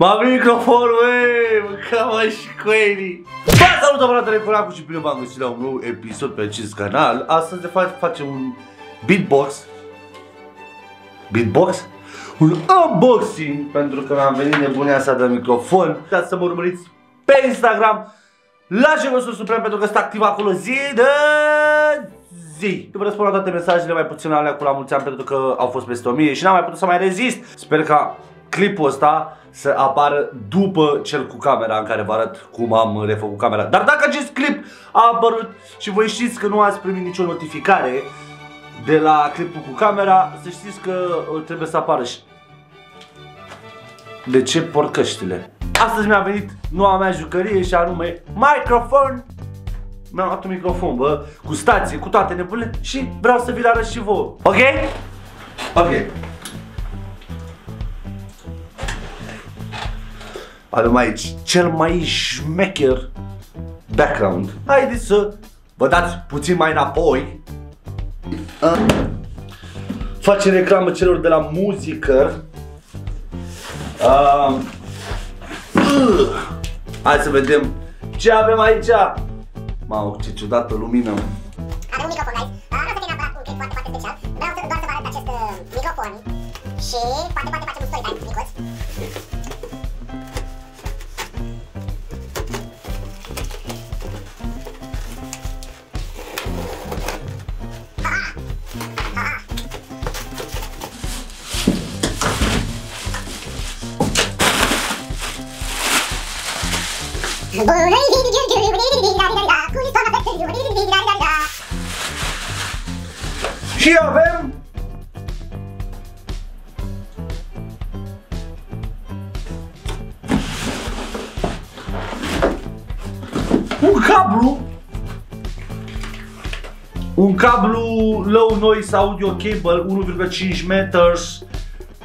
M-am microfon, băi, mâncam și coelii. Bă, salut, apăratele Coracu și bine v-am găsit la un nou episod pe acest canal. Astăzi, de fapt, facem un beatbox. Beatbox? Un unboxing, pentru că mi-am venit nebunia asta de microfon. Ca să mă urmăriți pe Instagram, la Gegosul Suprem, pentru că stă activ acolo zi de zi. Vă răspund la toate mesajele mai puțin alea cu la mulți ani pentru că au fost peste 1000 și n-am mai putut să mai rezist. Sper ca clipul ăsta să apară după cel cu camera în care vă arăt cum am refăcut camera. Dar dacă acest clip a apărut și voi știți că nu ați primit nicio notificare de la clipul cu camera, să știți că uh, trebuie să apară și... De ce porcăștile? Astăzi mi-a venit noua mea jucărie și anume microfon mi-am luat un microfon, bă, cu stație, cu toate nebunile și vreau să vi-l arăt și vouă. Ok? Ok. Avem aici cel mai șmecher background. Haideți să vă dați puțin mai înapoi. Uh. Face reclamă celor de la muzică. Uh. Uh. Hai să vedem ce avem aici. Mamă, ce ciudată lumină. Avem un microfon, guys. Uh, nu o să fie neapărat un clip foarte, foarte special. Vreau să, doar să vă arăt acest uh, microfon. Și poate, poate facem un story time micuț. Și avem un cablu. Un cablu low noise audio cable 1,5 meters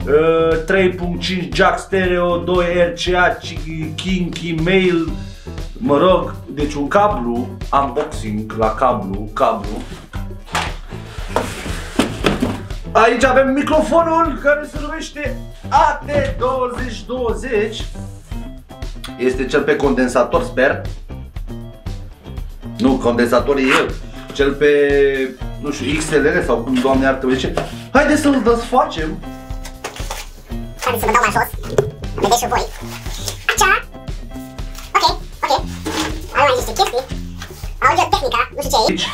uh, 3.5 jack stereo 2 RCA kinky mail mă rog, deci un cablu unboxing la cablu, cablu Aici avem microfonul care se numește AT2020 Este cel pe condensator, sper Nu, condensator e el Cel pe, nu știu, XLR sau cum doamne ar trebui ce Haideți să-l desfacem Haideți să vă dau mai jos. Vedeți și voi. Așa. Ok, ok. Avem aici niște chestii. Audio tehnica, nu știu ce e. aici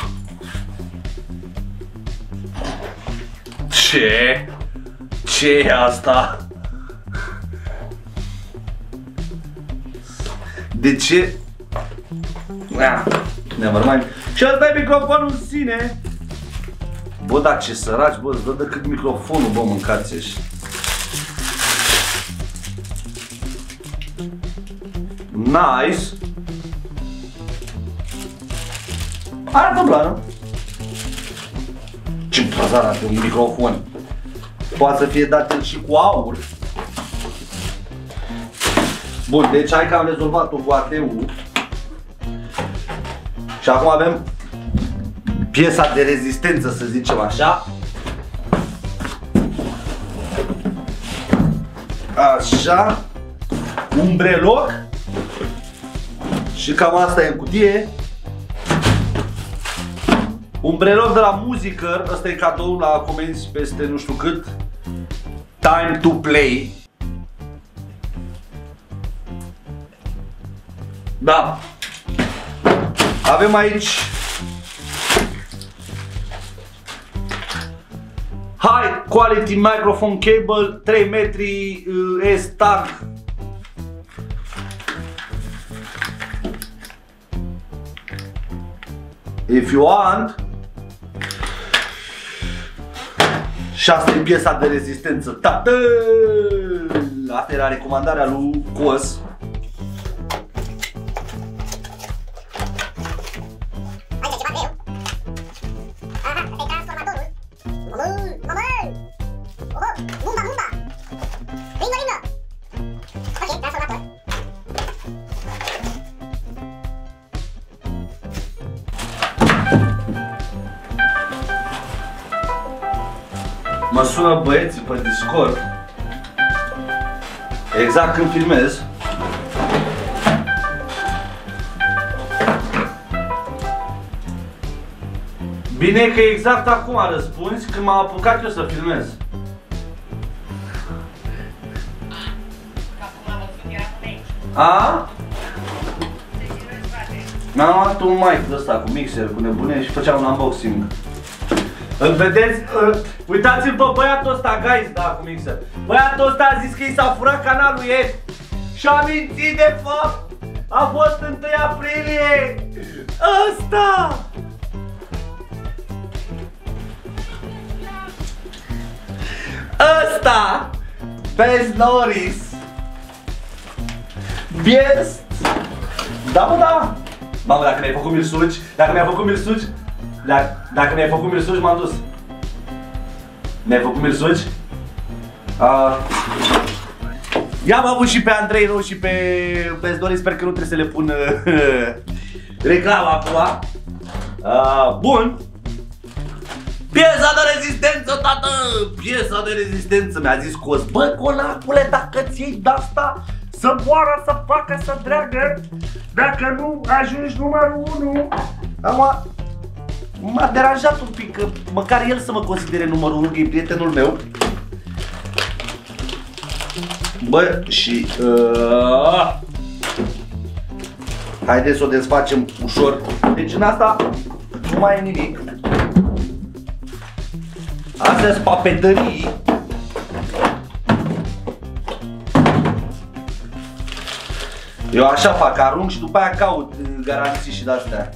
Ce? Ce e asta? De ce? Ah, never mind. Și asta e microfonul în sine. Bă, dar ce săraci, bă, îți dă decât microfonul, bă, mâncați -și. Nice. Arată blană. Ce pazar are un microfon. Poate să fie dat el și cu aur. Bun, deci hai că am rezolvat-o cu ATU. Și acum avem piesa de rezistență, să zicem așa. Așa. Un breloc. Și cam asta e în cutie. Un breloc de la muzică, ăsta e cadou la comenzi peste nu știu cât. Time to play. Da. Avem aici High quality microphone cable 3 metri uh, S-tag If you want Și asta e piesa de rezistență Tată! Asta era recomandarea lui Cos Mă sună băieții pe Discord Exact când filmez. Bine că exact acum răspunzi când m-am apucat eu să filmez. A? Mi-am luat un mic de ăsta cu mixer, cu nebune și făceam un unboxing. Îl vedeți? Uh, Uitați-l pe băiatul ăsta, guys, da, cu mixer. Băiatul ăsta a zis că i s-a furat canalul ieri. Și-a mințit de fapt. A fost 1 aprilie. Ăsta! Ăsta! Bez Norris! Biest! Da, mă, da! Mamă, dacă mi-ai făcut milsuci, dacă mi-ai făcut milsuci, dacă, dacă mi-ai făcut milsuci, m-am dus. Mi-ai făcut milsuci? Uh, I-am avut și pe Andrei Nu și pe, pe Dori, sper că nu trebuie să le pun uh, reclama acum. Uh, bun. Piesa de rezistență, tată! Piesa de rezistență, mi-a zis Cos. Bă, colacule, dacă ți iei de-asta, să moară, să facă, să dreagă, dacă nu ajungi numărul 1. Am M-a deranjat un pic, că măcar el să mă considere numărul 1, că e prietenul meu. Bă, și... Uh, haideți să o desfacem ușor. Deci în asta nu mai e nimic. Astea sunt papetării. Eu așa fac, arunc și după aia caut uh, garanții și de-astea.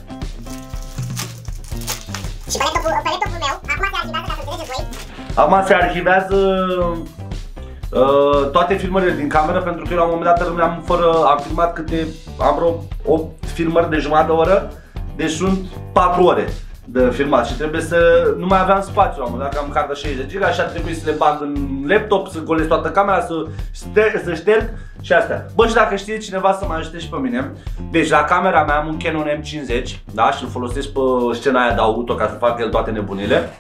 Și pe laptopul, pe laptopul meu, acum se arhivează ca să înțelegeți voi. Acum se arhivează uh, toate filmările din cameră pentru că eu la un moment dat rămâneam fără, am filmat câte, am vreo 8 filmări de jumătate de oră, deci sunt 4 ore de filmat și trebuie să, nu mai aveam spațiu la un moment dat, că am cardă 60 GB și a trebuit să le bag în laptop, să golesc toată camera, să, șter, să șterg și astea. Bă, și dacă știe cineva să mă ajute și pe mine, deci la camera mea am un Canon M50, da, și îl folosesc pe scena aia de auto ca să fac el toate nebunile.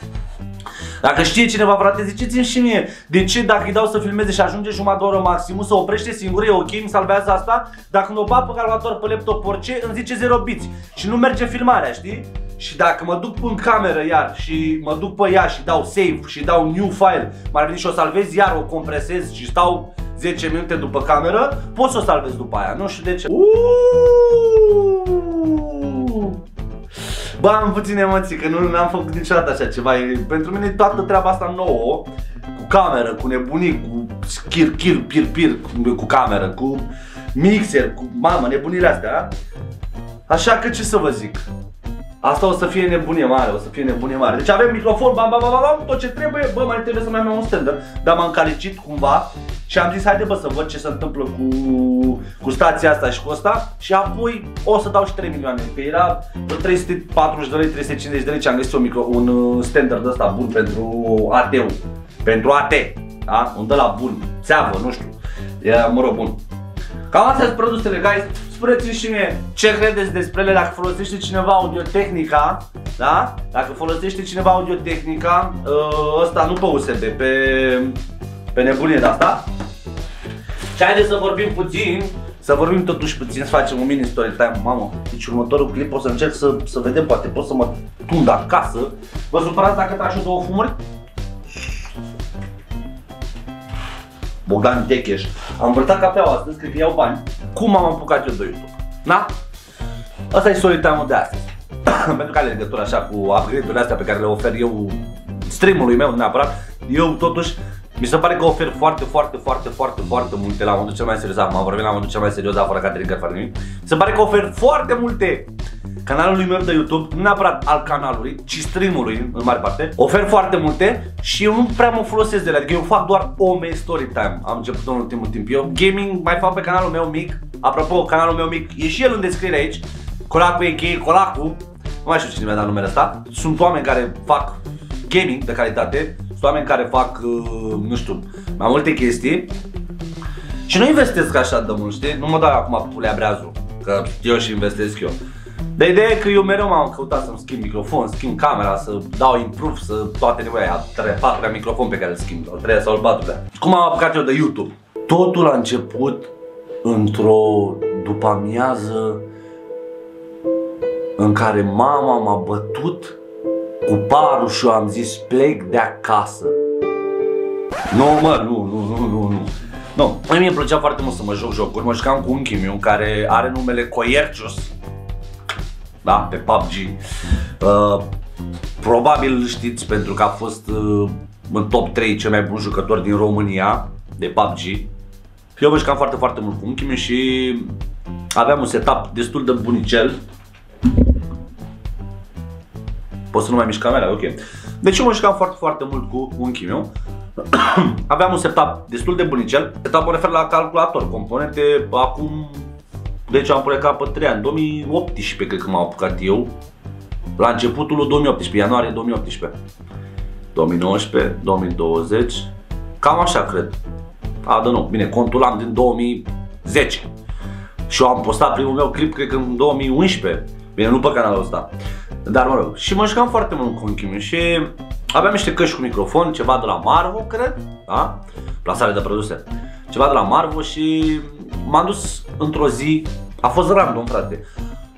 Dacă știe cineva, frate, ziceți-mi și mie de ce dacă îi dau să filmeze și ajunge jumătate de oră maximum, să oprește singur, e ok, îmi salvează asta, dacă nu o bag pe calculator, pe laptop, orice, îmi zice 0 biți și nu merge filmarea, știi? Și dacă mă duc în cameră iar și mă duc pe ea și dau save și dau new file, mai veni și o salvez iar, o compresez și stau 10 minute după cameră, pot să o salvez după aia, nu știu de ce. Uuuu! Bă, am puține emoții, că nu am făcut niciodată așa ceva. E, pentru mine toată treaba asta nouă, cu cameră, cu nebunii, cu chir, chir, pir, pir, cu, cu cameră, cu mixer, cu mamă, nebunile astea. Așa că ce să vă zic? Asta o să fie nebunie mare, o să fie nebunie mare. Deci avem microfon, bam, bam, bam, bam, tot ce trebuie, bă, mai trebuie să mai am un stander. Dar m-am calicit cumva și am zis, haide bă să văd ce se întâmplă cu, cu stația asta și cu asta și apoi o să dau și 3 milioane, că era vreo 340 de lei, 350 de lei și am găsit un, micro, un uh, standard ăsta bun pentru AT-ul, pentru AT, da? Un de la bun, țeavă, nu știu, era, mă rog, bun. Cam astea sunt produsele, guys. Spuneți-mi și mie ce credeți despre ele dacă folosește cineva audiotehnica, da? Dacă folosește cineva audiotehnica, uh, ăsta nu pe USB, pe, pe nebunie de asta. Și haideți să vorbim puțin, să vorbim totuși puțin, să facem un mini story time, mamă. Deci următorul clip o să încerc să, să vedem, poate pot să mă tund acasă. Vă supărați dacă trag și două fumuri? Bogdan Techeș. Am învățat cafeaua astăzi, cred că iau bani. Cum am apucat eu de YouTube? Da? Asta e story time de astăzi. Pentru că are legătură așa cu upgrade-urile astea pe care le ofer eu streamului meu neapărat. Eu totuși mi se pare că ofer foarte, foarte, foarte, foarte, foarte multe la modul cel mai serios. Acum vorbim la modul cel mai serios, dar fără Caterin fără nimic. Mi se pare că ofer foarte multe canalului meu de YouTube, nu neapărat al canalului, ci streamului în mare parte. Ofer foarte multe și eu nu prea mă folosesc de ele, adică eu fac doar OME Story Time. Am început în ultimul timp. Eu gaming mai fac pe canalul meu mic. Apropo, canalul meu mic e și el în descriere aici. Colacu a.k.a. Colacu. Nu mai știu cine mi-a dat numele ăsta. Sunt oameni care fac gaming de calitate. Sunt oameni care fac, uh, nu știu, mai multe chestii. Și nu investesc așa de mult, știi? Nu mă dau acum pulea breazul, că eu și investesc eu. De ideea e că eu mereu m-am căutat să-mi schimb microfon, schimb camera, să dau improve, să toate nevoia aia, 3 4 microfon pe care îl schimb, sau 3 sau 4 Cum am apucat eu de YouTube? Totul a început într-o după amiază în care mama m-a bătut cu parul și eu am zis plec de acasă. Nu, mă, nu, nu, nu, nu, nu. Nu, mie îmi plăcea foarte mult să mă joc jocuri, mă jucam cu unchiul meu care are numele Coiercius. Da, pe PUBG. Uh, probabil îl știți pentru că a fost uh, în top 3 cel mai bun jucător din România de PUBG. Eu mă jucam foarte, foarte mult cu unchiul meu și aveam un setup destul de bunicel. Poți să nu mai mișc camera? Ok. Deci eu mă jucam foarte, foarte mult cu unchiul meu. aveam un setup destul de bunicel. Setup mă refer la calculator, componente acum deci am plecat pe 3 ani, 2018 cred că m-am apucat eu. La începutul lui 2018, ianuarie 2018. 2019, 2020, cam așa cred. A, da nu, bine, contul am din 2010. Și eu am postat primul meu clip, cred că în 2011. Bine, nu pe canalul ăsta. Dar mă rog, și mă jucam foarte mult cu unchiul și aveam niște căști cu microfon, ceva de la Marvo, cred, da? Plasare de produse. Ceva de la Marvo și m-am dus într-o zi, a fost random, frate.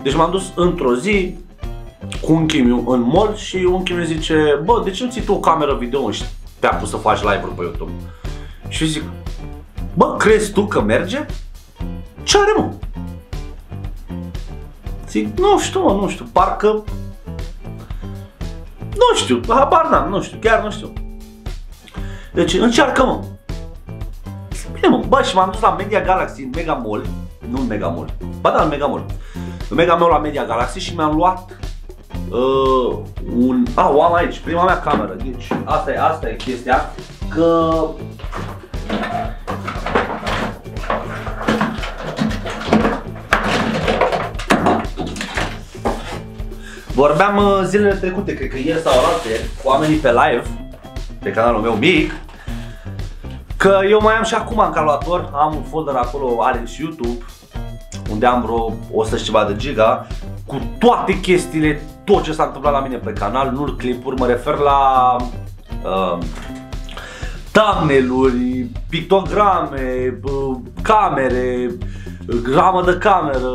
Deci m-am dus într-o zi cu un chimiu în mall și un chimiu zice, bă, de ce nu ții tu o cameră video și te-a pus să faci live-uri pe YouTube? Și zic, bă, crezi tu că merge? Ce are, mă? Zic, nu știu, mă, nu știu, parcă... Nu știu, habar n-am, nu știu, chiar nu știu. Deci încearcă, mă. Bine, mă, bă, și m-am dus la Media Galaxy în Mega Mall, nu în Mega Mall, ba da, în Mega Mall. În Mega Mall la Media Galaxy și mi-am luat uh, un... Ah, o am aici, prima mea cameră, deci asta e, asta e chestia, că Vorbeam uh, zilele trecute, cred că ieri sau alte, cu oamenii pe live, pe canalul meu mic, că eu mai am și acum în calculator, am un folder acolo, Alex YouTube, unde am vreo 100 și ceva de giga, cu toate chestiile, tot ce s-a întâmplat la mine pe canal, nu clipuri, mă refer la uh, thumbnail-uri, pictograme, uh, camere, gramă de cameră,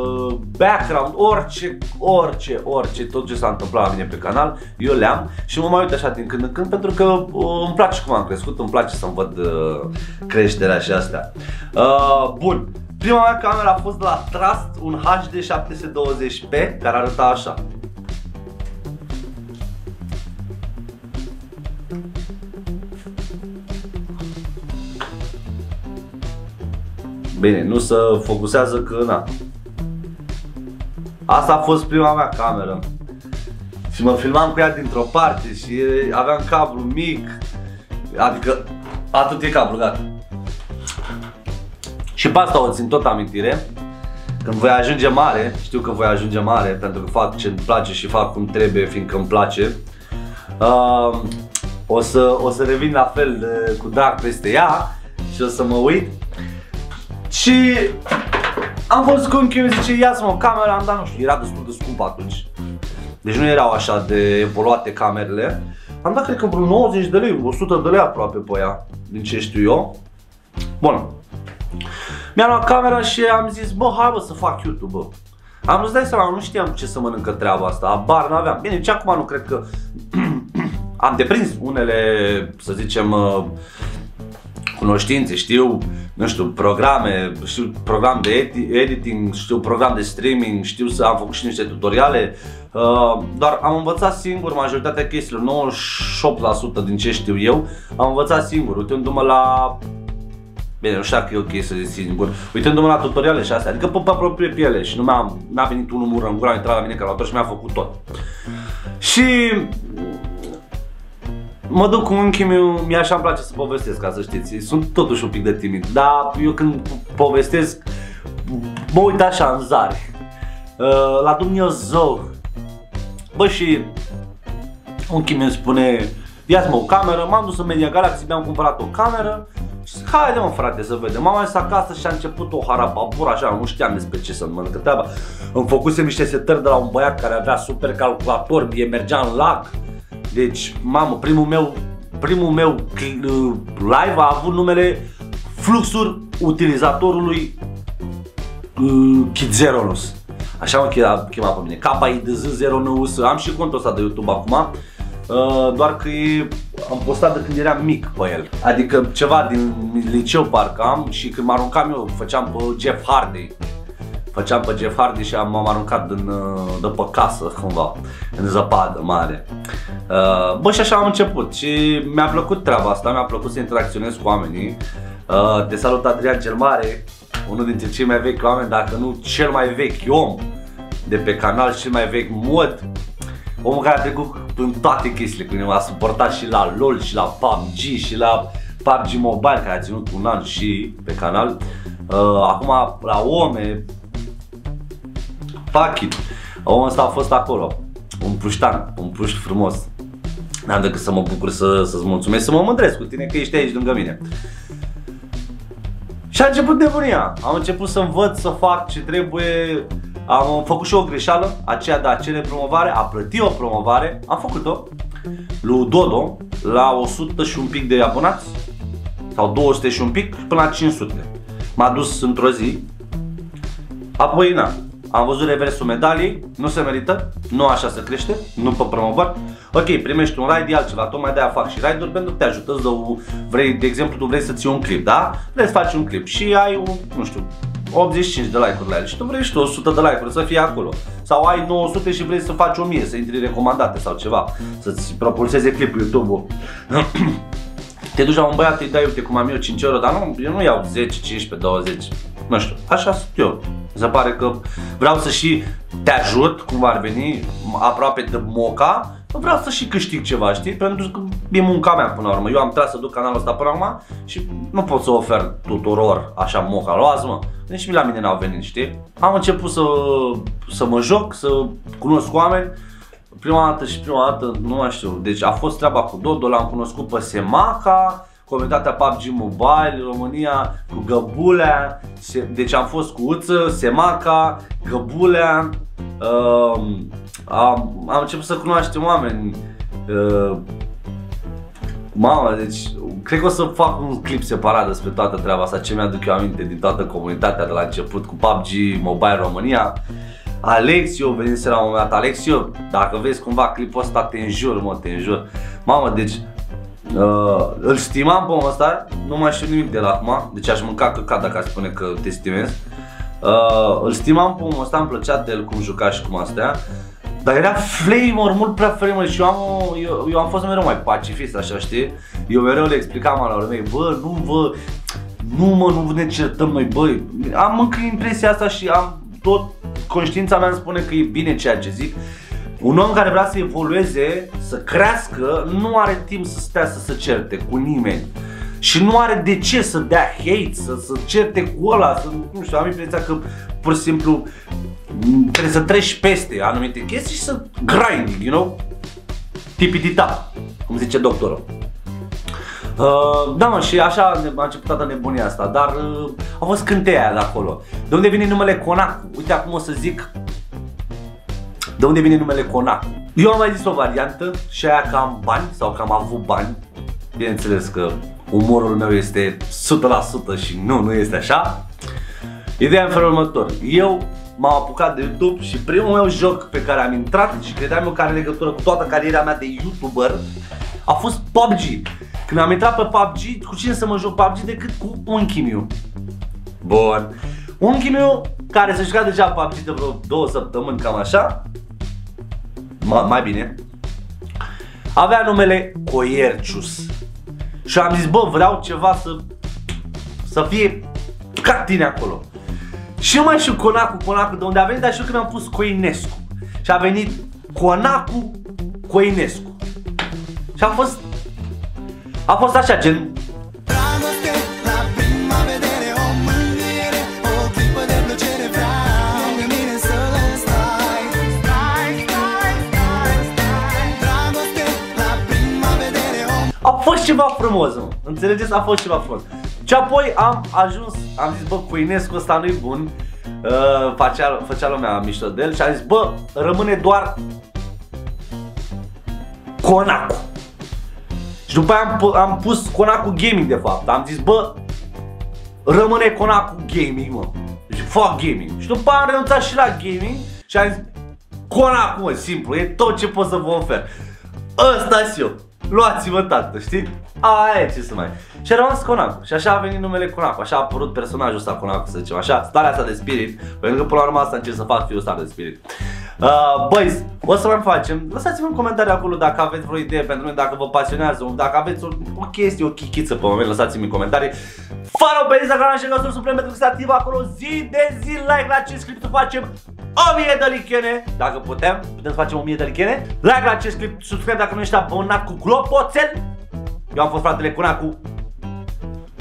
background, orice, orice, orice, tot ce s-a întâmplat la mine pe canal, eu le-am și mă mai uit așa din când în când pentru că uh, îmi place cum am crescut, îmi place să-mi văd uh, creșterea și astea. Uh, bun, prima mea cameră a fost de la Trust, un HD 720p care arăta așa. Bine, nu se focusează că na. Asta a fost prima mea cameră. Și mă filmam cu ea dintr-o parte și aveam cablu mic. Adică atât e cablu, gata. Și pe asta o țin tot amintire. Când voi ajunge mare, știu că voi ajunge mare pentru că fac ce îmi place și fac cum trebuie fiindcă îmi place. Uh, o, să, o să revin la fel uh, cu drag peste ea și o să mă uit și am văzut cum Kim zice, ia-ți mă o cameră, am dat, nu știu, era destul de scump atunci. Deci nu erau așa de evoluate camerele. Am dat, cred că vreo 90 de lei, 100 de lei aproape pe ea, din ce știu eu. Bun. Mi-am luat camera și am zis, bă, hai bă să fac YouTube, bă. Am zis, dai seama, nu știam ce să mănâncă treaba asta, abar n-aveam. Bine, nici acum nu cred că am deprins unele, să zicem, uh, cunoștințe, știu, nu știu, programe, știu program de editing, știu program de streaming, știu să am făcut și niște tutoriale, uh, dar am învățat singur majoritatea chestiilor, 98% din ce știu eu, am învățat singur, uitându-mă la Bine, nu știu dacă e ok să zic singur. Uitându-mă la tutoriale și astea, adică pe, pe proprie piele și nu mi-a, mi-a venit unul mură în gura, a intrat la mine calculator și mi-a făcut tot. Și mă duc cu unchiul meu, mi așa îmi place să povestesc, ca să știți. Sunt totuși un pic de timid, dar eu când povestesc, mă uit așa în zare. Uh, la Dumnezeu. Bă, și unchiul meu spune, ia mă o cameră, m-am dus în Media Galaxy, mi-am cumpărat o cameră și zic, haide mă frate să vedem. M-am ajuns acasă și a început o harababur așa, nu știam despre ce să mănâncă treaba. Îmi făcusem niște setări de la un băiat care avea super calculator, mie mergea în lag. Deci, mamă, primul meu, primul meu live a avut numele fluxuri utilizatorului uh, Kidzeronus. Așa mă chema, chema pe mine. KIDZ09US. Am și contul ăsta de YouTube acum. Uh, doar că e, am postat de când eram mic pe el. Adică ceva din liceu parcă am și când mă aruncam eu, făceam pe Jeff Hardy. Făceam pe Jeff Hardy și am, m-am aruncat din, uh, de pe casă cumva, în zăpadă mare. Uh, bă, și așa am început și mi-a plăcut treaba asta, mi-a plăcut să interacționez cu oamenii. Uh, te salut Adrian cel Mare, unul dintre cei mai vechi oameni, dacă nu cel mai vechi om de pe canal, cel mai vechi mod. Omul care a trecut în toate chestiile, când m-a suportat și la LOL, și la PUBG, și la PUBG Mobile, care a ținut un an și pe canal. Uh, acum la OME, fuck it. Omul ăsta a fost acolo, un puștan, un puș frumos. N-am decât să mă bucur să, să-ți mulțumesc, să mă mândresc cu tine că ești aici lângă mine. Și a început nebunia. Am început să învăț să fac ce trebuie. Am făcut și o greșeală, aceea de a cere promovare, a plăti o promovare. Am făcut-o lui Dodo la 100 și un pic de abonați sau 200 și un pic până la 500. M-a dus într-o zi. Apoi, na, am văzut reversul medaliei, nu se merită, nu așa se crește, nu pe promovări. Ok, primești un ride, e altceva, tocmai de-aia fac și ride-uri pentru că te ajută, îți dă, vrei, de exemplu, tu vrei să-ți iei un clip, da? Vrei să faci un clip și ai, un, nu știu, 85 de like-uri la el și tu vrei și tu 100 de like-uri să fie acolo. Sau ai 900 și vrei să faci 1000, să intri recomandate sau ceva, să-ți propulseze clipul YouTube-ul. te duci la un băiat, îi dai, uite cum am eu 5 euro, dar nu, eu nu iau 10, 15, 20, nu știu, așa sunt eu. Se pare că vreau să și te ajut, cum ar veni, aproape de moca, vreau să și câștig ceva, știi? Pentru că e munca mea până la urmă. Eu am tras să duc canalul ăsta până acum și nu pot să ofer tuturor așa moca. Luați mă, nici la mine n-au venit, știi? Am început să, să mă joc, să cunosc oameni. Prima dată și prima dată, nu mai știu, deci a fost treaba cu Dodo, l-am cunoscut pe Semaca, comunitatea PUBG Mobile România cu Găbulea, deci am fost cu Uță, Semaca, Găbulea, uh, am, am început să cunoaștem oameni. Uh, Mama, deci cred că o să fac un clip separat despre toată treaba asta, ce mi-aduc eu aminte din toată comunitatea de la început cu PUBG Mobile România. Alexio, venise la un moment dat, Alexio, dacă vezi cumva clipul ăsta, te înjur, mă, te înjur. Mamă, deci Uh, îl stimam pe omul ăsta, nu mai știu nimic de la acum, deci aș mânca căcat dacă aș spune că te stimez. Uh, îl stimam pe omul ăsta, îmi plăcea de el cum juca și cum astea. Dar era flavor, mult prea flavor și eu am, eu, eu am fost mereu mai pacifist, așa știi? Eu mereu le explicam la mei, bă, nu vă, nu mă, nu ne certăm noi, băi. Am încă impresia asta și am tot, conștiința mea îmi spune că e bine ceea ce zic. Un om care vrea să evolueze, să crească, nu are timp să stea să se certe cu nimeni. Și nu are de ce să dea hate, să, să certe cu ăla, să, nu știu, am impresia că pur și simplu trebuie să treci peste anumite chestii și să grinding, you know? Tipitita, cum zice doctorul. Uh, da mă, și așa a început toată nebunia asta, dar uh, au fost cânteia de acolo. De unde vine numele Conac? Uite acum o să zic de unde vine numele Conac. Eu am mai zis o variantă și aia că am bani sau că am avut bani. Bineînțeles că umorul meu este 100% și nu, nu este așa. Ideea în felul următor. Eu m-am apucat de YouTube și primul meu joc pe care am intrat și credeam eu că are legătură cu toată cariera mea de YouTuber a fost PUBG. Când am intrat pe PUBG, cu cine să mă joc PUBG decât cu unchiul meu. Bun. Unchiul meu, care se juca deja PUBG de vreo două săptămâni, cam așa, ma, mai bine, avea numele Coiercius. Și am zis, bă, vreau ceva să, să fie ca tine acolo. Și nu mai știu Conacu, Conacu de unde a venit, dar știu că mi-am pus Coinescu. Și a venit Conacu Coinescu. Și a fost, a fost așa, gen, fost ceva frumos, mă. Înțelegeți? A fost ceva frumos. Și apoi am ajuns, am zis, bă, Cuinescu ăsta nu-i bun. Uh, făcea, făcea lumea mișto de el și am zis, bă, rămâne doar Conacu. Și după aia am, am pus Conacu Gaming de fapt. Am zis, bă, rămâne Conacu Gaming, mă. Deci fac gaming. Și după aia am renunțat și la gaming și am zis, Conacu, mă, simplu, e tot ce pot să vă ofer. ăsta eu. Luați-vă tată, știți? Aia e ce să mai. Și a rămas Conacu. Și așa a venit numele Conacu. Așa a apărut personajul ăsta Conacu, să zicem. Așa, starea asta de spirit. Pentru că până la urmă asta încerc să fac fiul stare de spirit. Uh, băi, o să mai facem. Lăsați-mi în comentarii acolo dacă aveți vreo idee pentru mine, dacă vă pasionează, dacă aveți o, o chestie, o chichiță pe moment, lăsați-mi în comentarii. Follow pe Instagram și Găsul Suprem pentru că se activă acolo zi de zi like la acest clip să facem 1000 de lichene. Dacă putem, putem să facem 1000 de lichene. Like la acest clip, subscribe dacă nu ești abonat cu clopoțel. Eu am fost fratele Cunacu,